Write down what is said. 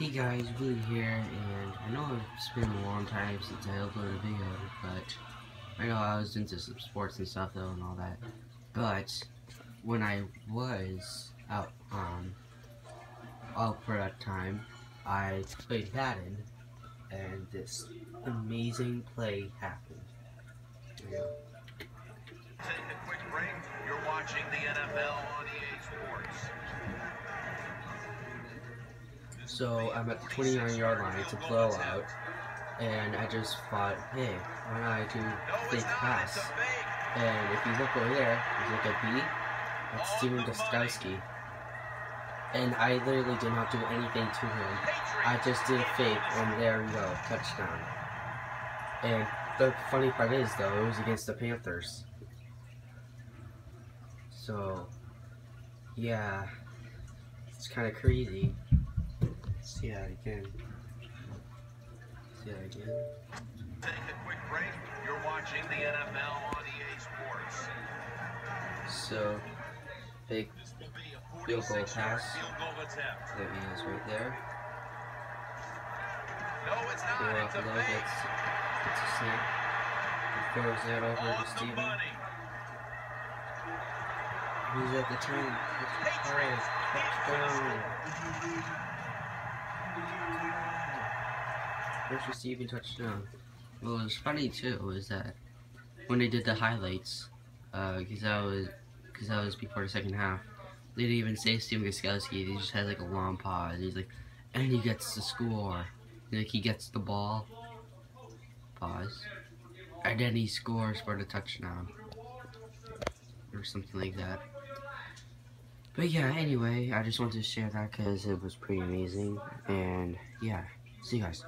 Hey guys, Willy here, and I know it's been a long time since I uploaded a video, but I know I was into some sports and stuff though and all that. But when I was out um out for that time, I played Madden, and this amazing play happened. There So I'm at the 29 yard line, it's a blowout, and I just thought, hey, why not I do fake pass? And if you look over there, you look at B, that's Stephen Gostkowski. And I literally did not do anything to him. I just did a fake, and there we go, touchdown. And the funny part is, though, it was against the Panthers. So, yeah, it's kind of crazy. See that again. See that again. Take a quick break. You're watching the NFL on EA Sports. So, big This will be a Field goal pass. field goal attempt. There he is right there. No, it's Go not. off It's a fake. gets, gets a snap. He throws that over On to Stephen. money. He's at the 10. Patriots. Touchdown. First receiving touchdown. What was funny too is that when they did the highlights, uh, because that was because that was before the second half, they didn't even say Stephen Gostkowski. They just had like a long pause. He's like, and he gets the score. Like he gets the ball. Pause. And then he scores for the touchdown. Or something like that. But yeah, anyway, I just wanted to share that because it was pretty amazing. And yeah, see you guys.